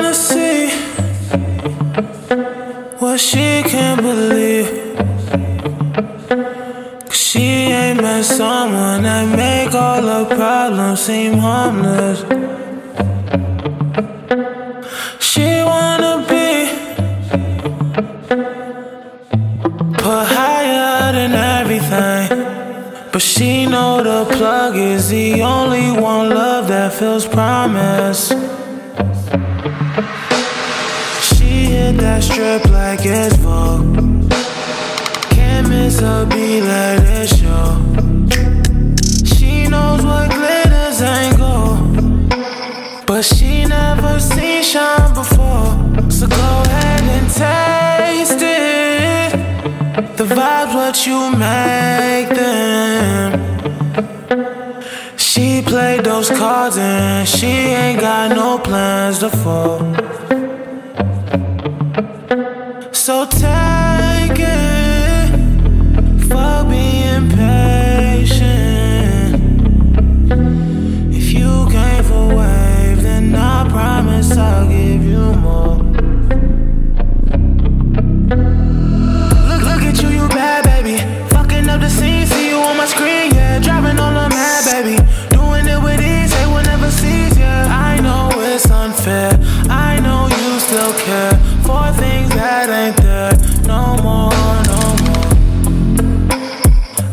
trying to see what she can't believe. Cause she ain't met someone that make all her problems seem harmless. She wanna be put higher than everything, but she know the plug is the only one love that feels promise promised. hit that strip like it's Vogue. Can't miss a beat, let it show. She knows what glitters ain't gold, but she never seen shine before. So go ahead and taste it. The vibes, what you make them. She played those cards and she ain't got no plans to fall. So take it for being patient. If you came for wave, then I promise I'll give you more. Unfair. I know you still care for things that ain't there no more, no more.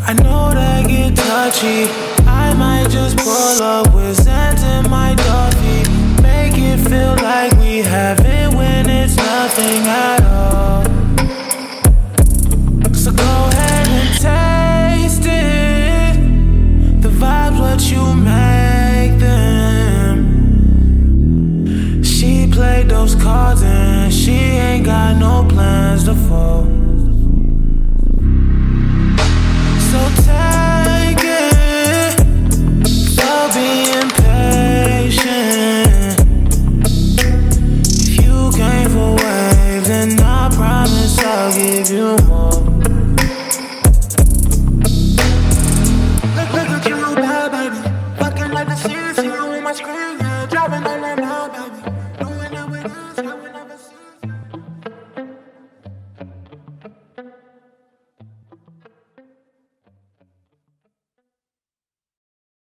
I know that get touchy. I might just pull up with Xans in my Duffy. Make it feel like we have it when it's nothing at all. So go ahead and taste it. The vibes, what you make I'll give you more.